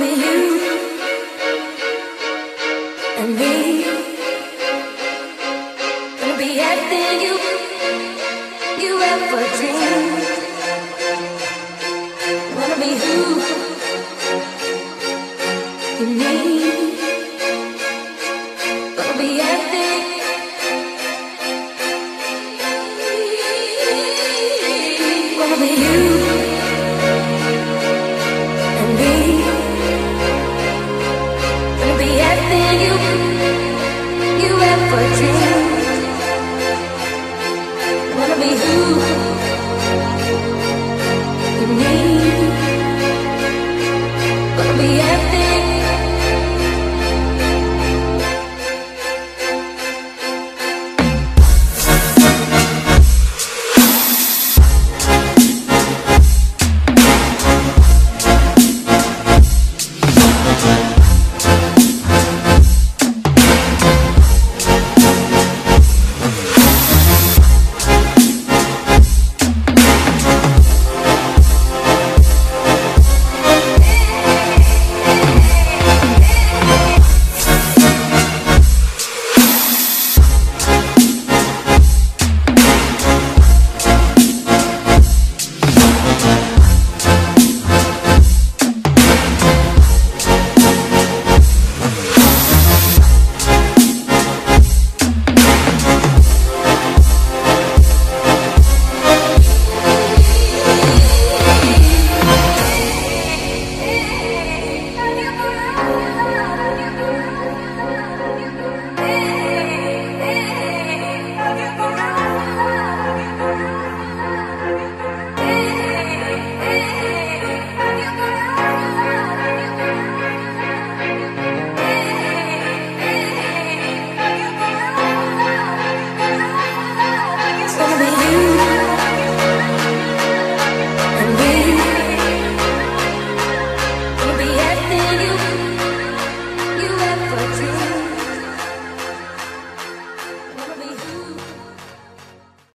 be you and me. Gonna be everything you you ever dreamed. Wanna be you need. Gonna be everything. Wanna be you. Everything you you ever dreamed.